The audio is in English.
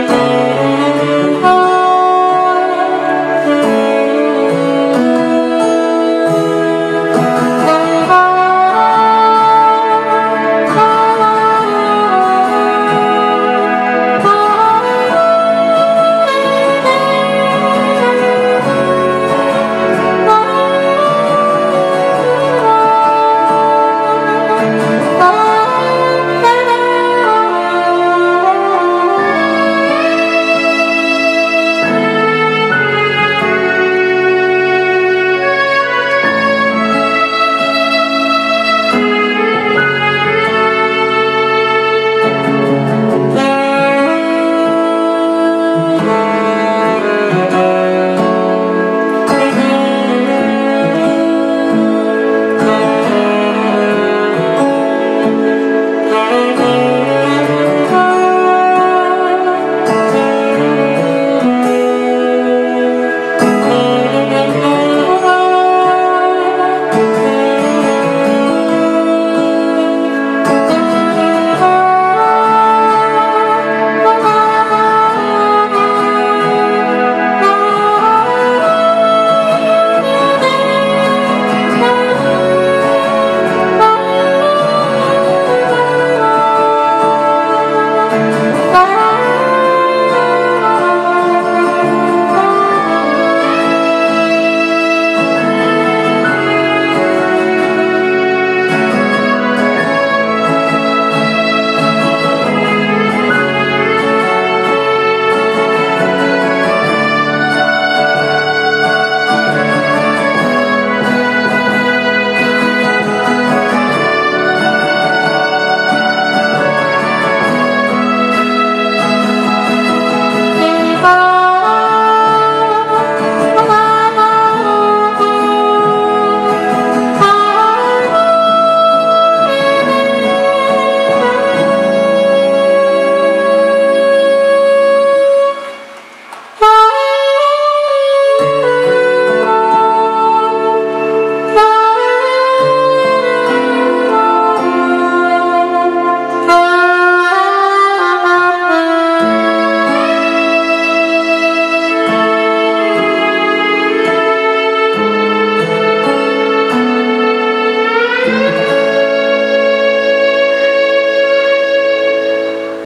Oh.